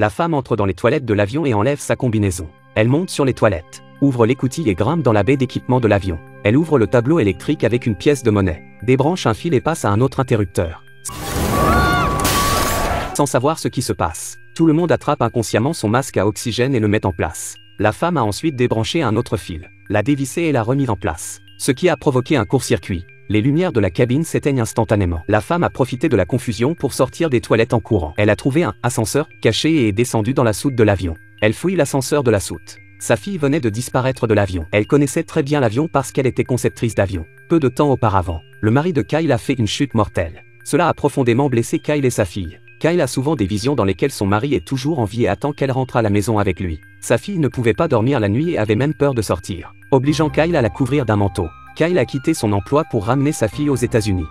La femme entre dans les toilettes de l'avion et enlève sa combinaison. Elle monte sur les toilettes, ouvre l'écoutille et grimpe dans la baie d'équipement de l'avion. Elle ouvre le tableau électrique avec une pièce de monnaie, débranche un fil et passe à un autre interrupteur. Sans savoir ce qui se passe, tout le monde attrape inconsciemment son masque à oxygène et le met en place. La femme a ensuite débranché un autre fil, l'a dévissé et l'a remis en place, ce qui a provoqué un court-circuit. Les lumières de la cabine s'éteignent instantanément. La femme a profité de la confusion pour sortir des toilettes en courant. Elle a trouvé un ascenseur caché et est descendue dans la soute de l'avion. Elle fouille l'ascenseur de la soute. Sa fille venait de disparaître de l'avion. Elle connaissait très bien l'avion parce qu'elle était conceptrice d'avion. Peu de temps auparavant, le mari de Kyle a fait une chute mortelle. Cela a profondément blessé Kyle et sa fille. Kyle a souvent des visions dans lesquelles son mari est toujours en vie et attend qu'elle rentre à la maison avec lui. Sa fille ne pouvait pas dormir la nuit et avait même peur de sortir, obligeant Kyle à la couvrir d'un manteau. Kyle a quitté son emploi pour ramener sa fille aux États-Unis.